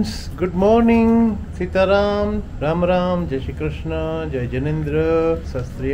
Friends good morning Sitaram Ram Ram जय श्री कृष्ण जय जनेन्द्र सत श्री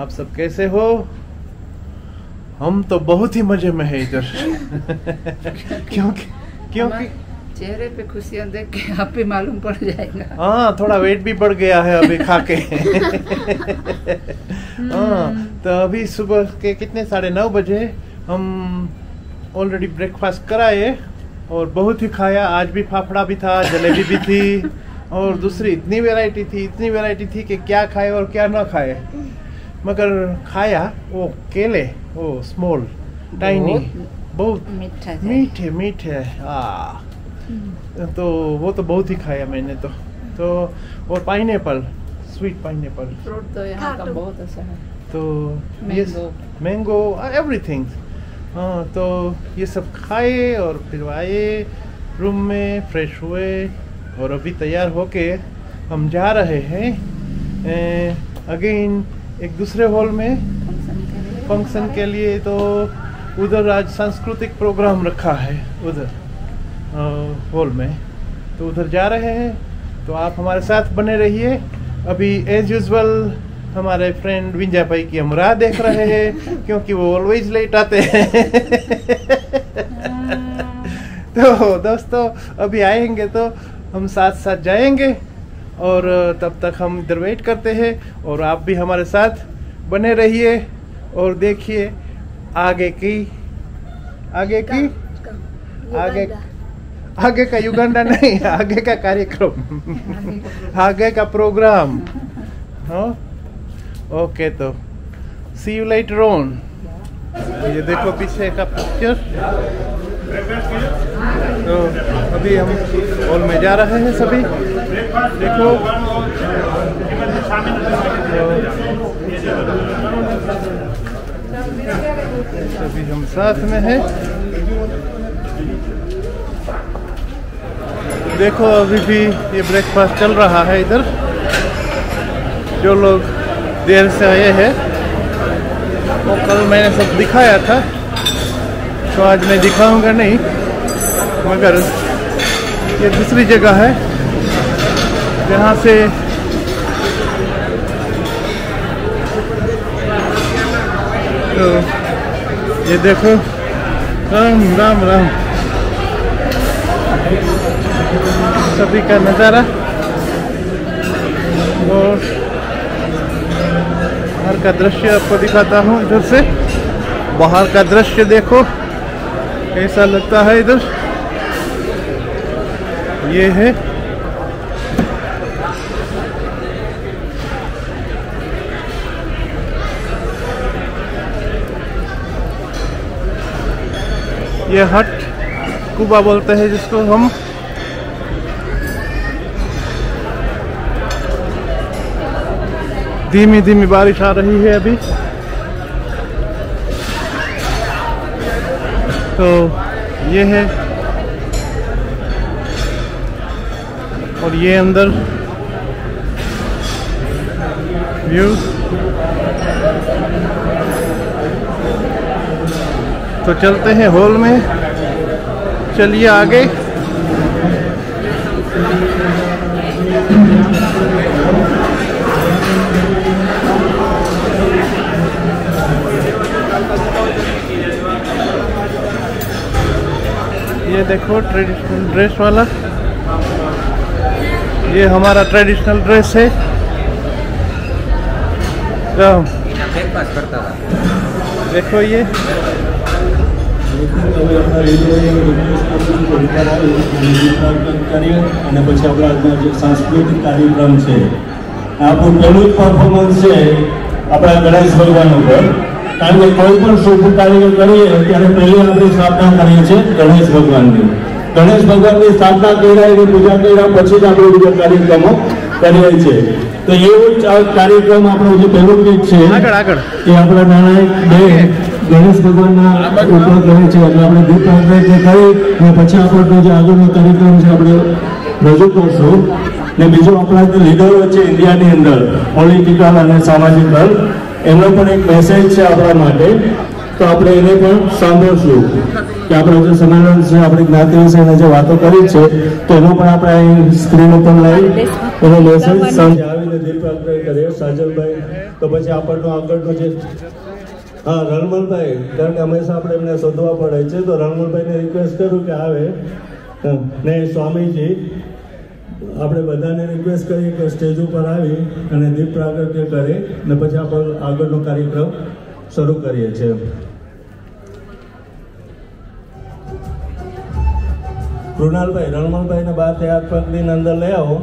आप सब कैसे हो? हम तो बहुत ही मज़े में है इधर। क्योंकि क्योंकि चेहरे पे खुशियाँ देख के आप भी मालूम पड़ जाएगा। हाँ थोड़ा वेट भी बढ़ गया है अभी खा के। हाँ तो अभी सुबह के कितने? साढ़े नौ बजे हम ऑलरेडी ब्रेकफास्ट कराए। और बहुत ही खाया आज भी फाफड़ा भी था जलेबी भी थी और दूसरी इतनी वैरायटी थी इतनी वैरायटी थी कि क्या खाए और क्या ना खाए। मगर खाया वो केले वो स्मॉल टाइनी बहुत मीठा थे। मीठे मीठे हाँ तो वो तो बहुत ही खाया मैंने तो। तो और पाइनएप्पल स्वीट पाइन फ्रूट तो यहाँ का बहुत अच्छा है। तो. मैंगो एवरीथिंग हाँ तो ये सब खाए और फिर आए रूम में फ्रेश हुए और अभी तैयार होके हम जा रहे हैं। अगेन एक दूसरे हॉल में फ़ंक्शन के लिए तो उधर आज सांस्कृतिक प्रोग्राम रखा है, उधर हॉल में। तो उधर जा रहे हैं तो आप हमारे साथ बने रहिए। अभी एज यूजल हमारे फ्रेंड विंजा भाई की हम राह देख रहे हैं क्योंकि वो ऑलवेज लेट आते हैं। तो दोस्तों अभी आएँगे तो हम साथ साथ जाएँगे और तब तक हम इधर वेट करते हैं और आप भी हमारे साथ बने रहिए और देखिए आगे की आगे की? आगे आगे का युगांडा नहीं आगे का कार्यक्रम। आगे का प्रोग्राम हाँ। ओके तो सी यू लाइटर ऑन ये देखो पीछे का पिक्चर तो अभी हम हॉल में जा रहे हैं सभी। देखो। सभी हम साथ में हैं। देखो अभी भी ये ब्रेकफास्ट चल रहा है इधर। जो लोग देर से आए हैं। वो कल मैंने सब दिखाया था तो आज मैं दिखाऊँगा नहीं, मगर ये दूसरी जगह है, जहाँ से तो ये देखो, राम राम राम। सभी का नज़ारा और बाहर का दृश्य आपको दिखाता हूँ इधर से। बाहर का दृश्य देखो, कैसा लगता है इधर? ये है। ये हट, कुबा बोलते हैं जिसको हम। धीमी धीमी बारिश आ रही है अभी। तो ये है। और ये अंदर व्यू। तो चलते हैं हॉल में। चलिए आगे। देखो ट्रेडिशनल ड्रेस वाला ये हमारा ट्रेडिशनल ड्रेस है तो करता था देखो ये કરીએ અને પછી આપણા આજના જે સાંસ્કૃતિક કાર્યક્રમ છે આ આપણું પહેલું જ પરફોર્મન્સ છે આપણા ગણેશ ભગવાન ઉપર કારણ કે કોઈ પણ શુભ કાર્ય કરીએ ત્યારે પહેલી આપણે સ્થાપના કરીએ છીએ ગણેશ ભગવાનની. ગણેશ ભગવાનની સ્થાપના કર્યા એની પૂજા કર્યા પછી જ આપણે બીજા કાર્યક્રમો કરીએ છીએ. તો એવો જ કાર્યક્રમ આપણો જે પહેલું ગીત છે એ આપણા નાણાં બે ગણેશ ભગવાનના ઉપર કરે છે. એટલે આપણે દીપ પ્રાગટ્ય કરી અને પછી આપણો જે આગળનો કાર્યક્રમ છે આપણે રજૂ કરશું. ને બીજું આપણા જે લીડરો છે ઇન્ડિયાની અંદર પોલિટિકલ અને સામાજિક દળ એમનો પણ એક મેસેજ છે આપણા માટે, તો આપણે એને પણ સાંભળશું કે આપણે જે સંમેલન છે, આપણી જ્ઞાતિ વિશે એને જે વાતો કરી છે, તો એનો પણ આપણે અહીં સ્ક્રીન ઉપર લાવી એનો મેસેજ સાંજે આવીને દીપ કરીએ, સાજલભાઈ, તો પછી આપણનો આગળનો જે હા, રણમલભાઈ, કારણ કે હંમેશા આપણે એમને શોધવા પડે છે, તો રણમલભાઈને રિક્વેસ્ટ કરું કે આવે. ને સ્વામીજી આપણે બધાને રિક્વેસ્ટ કરીએ કે સ્ટેજ ઉપર આવી અને દીપ પ્રાગટ્ય કરે ને પછી આપણે આગળનો કાર્યક્રમ શરૂ કરીએ છીએ. કૃણાલભાઈ, રણમલભાઈને બાર તે હાથ પગની અંદર લઈ આવો.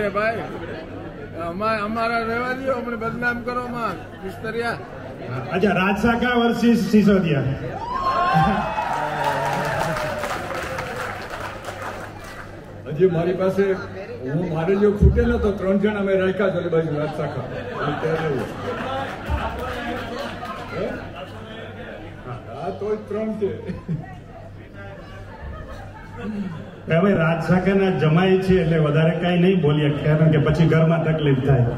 છે ભાઈ અમા- અમારા રહેવા દો અમને બદનામ કરો માં વિસ્તર્યા અચ્છા રાજશાખા વર્સિસ સિસોદિયા હજી મારી પાસે હું મારે જો ખૂટે ને તો ત્રણ જણા મેં રાખ્યા છે ઓલી બાજુ રાજશાખા એટલે ત્યારે એવું. હે? હા તો ત્રણ છે હવે રાજશાખાના જમાય છે એટલે વધારે કઈ નહીં બોલીએ. કારણ કે પછી ઘરમાં તકલીફ થાય.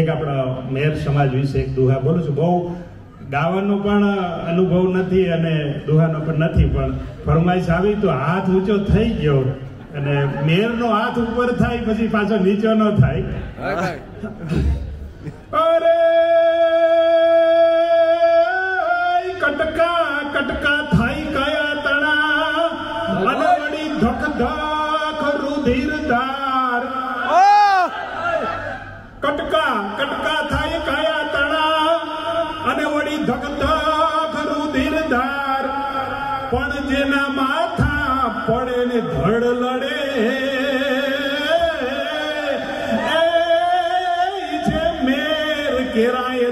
એક આપણા મેર સમાજ વિશે એક દુહા બોલું છું. બહુ ગાવાનો પણ અનુભવ નથી અને દુહાનો પણ નથી, પણ ફરમાઈશ આવી તો હાથ ઊંચો થઈ ગયો. અને મેરનો હાથ ઉપર થાય, પછી પાછો નીચો ન થાય. लड़ेर किराए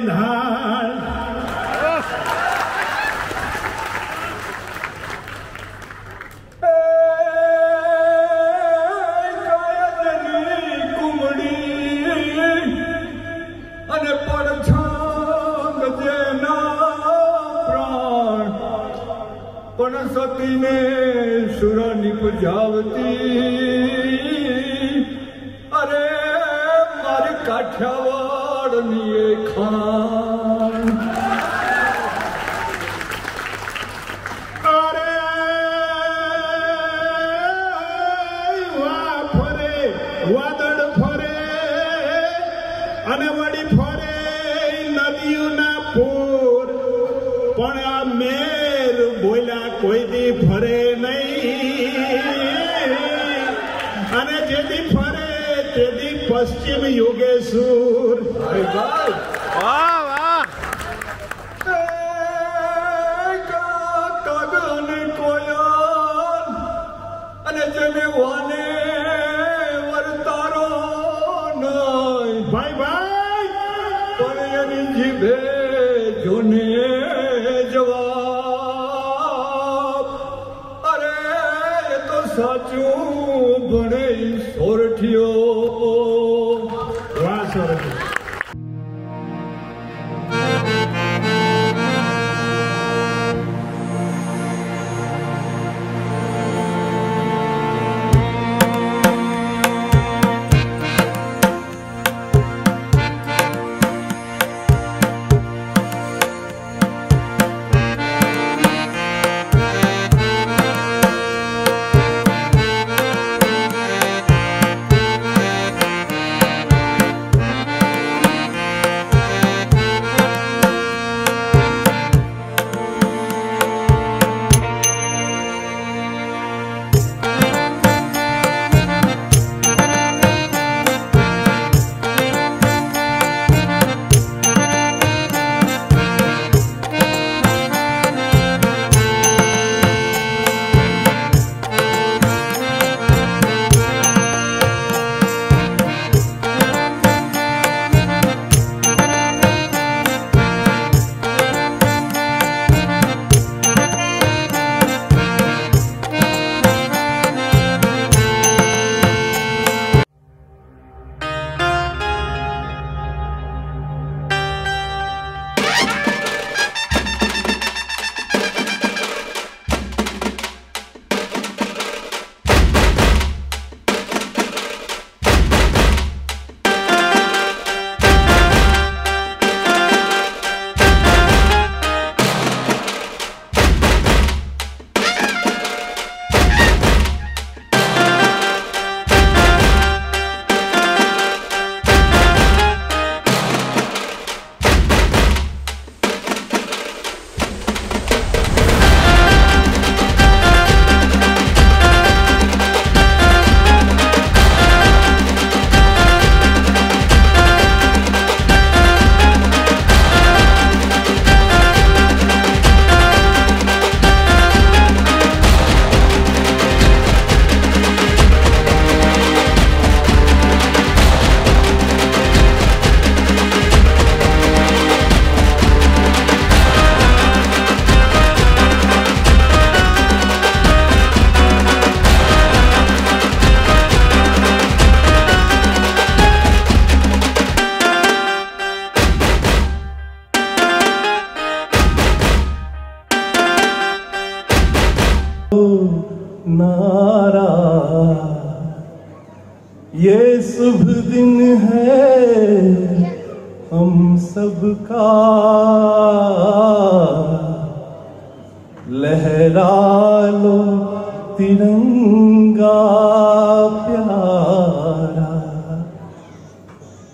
पश्चिम युगेश्वर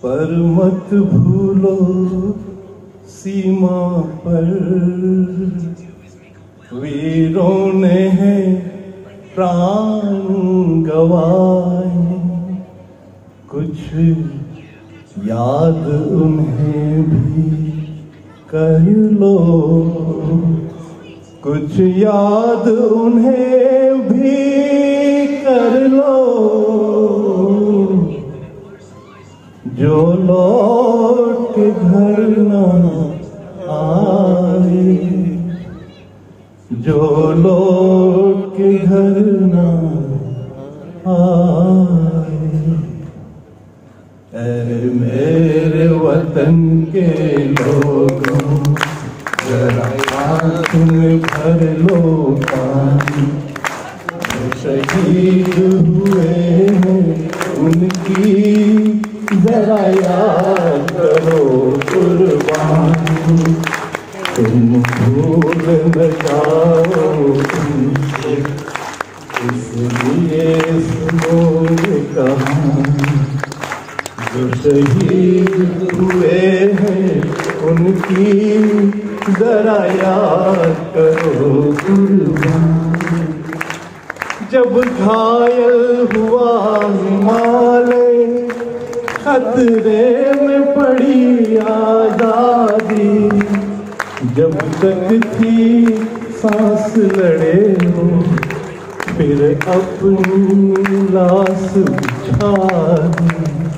पर मत भूलो सीमा पर। वीरों ने है प्राण गवाए, कुछ याद उन्हें भी कर लो। कुछ याद उन्हें भी कर लो। जो लौट घर न आए, जो लौट के घर न आए। ऐ मेरे वतन के लोगों भर लो पानी। शहीद हुए हैं, उनकी तुम भूल जाओ इसलिए सुनो जो शहीद हुए हैं उनकी जरा याद करो जब घायल हुआ हिमालय खतरे में पड़ी आज़ादी। जब तक थी सांस लड़े हो, फिर अपनी लाश बिछा दी